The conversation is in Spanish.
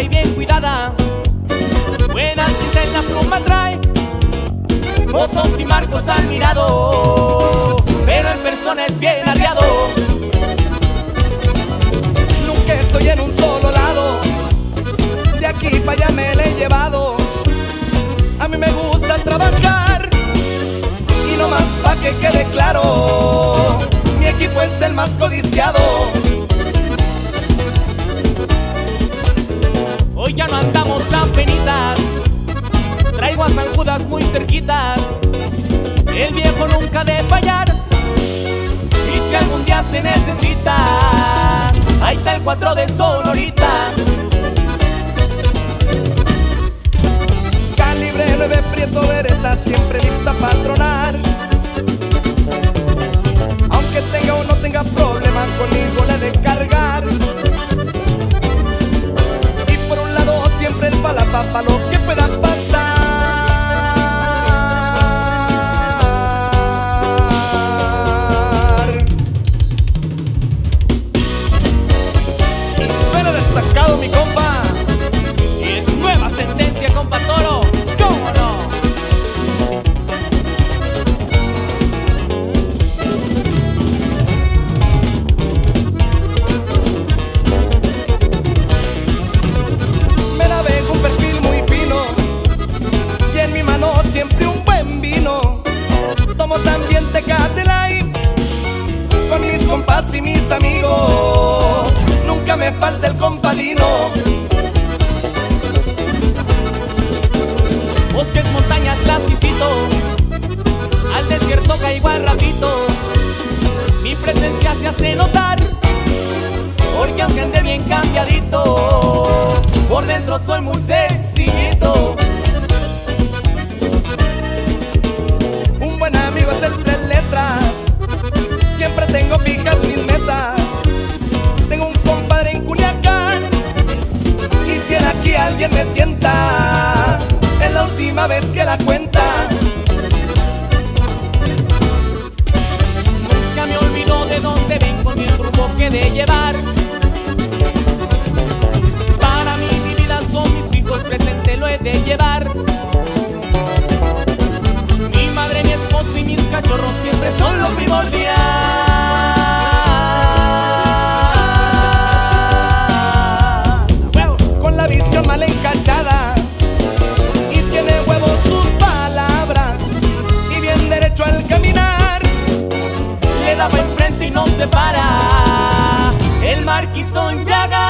y bien cuidada. Buena tinta en la pluma trae Fotos y marcos al mirado Pero en persona es bien aliado. Nunca estoy en un solo lado De aquí para allá me la he llevado. A mí me gusta trabajar Y no más pa' que quede claro Mi equipo es el más codiciado. Hoy ya no andamos a penitas, traigo a San Judas muy cerquita. El viejo nunca de fallar, y si algún día se necesita, ahí está el 4 de Sonorita. Calibre 9 Prieto Vereta, siempre lista para Y es nueva sentencia, compa Toro, ¿cómo no? Me navego un perfil muy fino y en mi mano siempre un buen vino. Tomo también Tecate Light con mis compas y mis amigos. Me falta el compadino. Bosques, montañas, las visito. Al desierto caigo al ratito. Mi presencia se hace notar. Porque aunque ande bien cambiadito, por dentro soy muy sencillito. Me tienta, es la última vez que la cuenta. Nunca me olvido de dónde vengo ni el rumbo que de llevar. Enfrente y no se para. El marquisón agarrobiada.